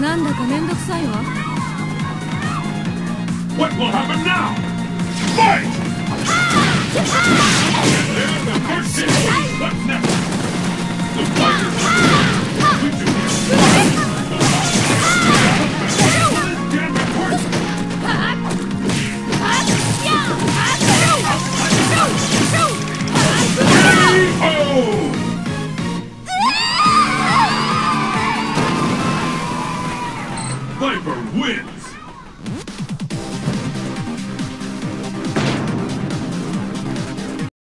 なんだかめんどくさいわ。What will happen now? Fight! member wins!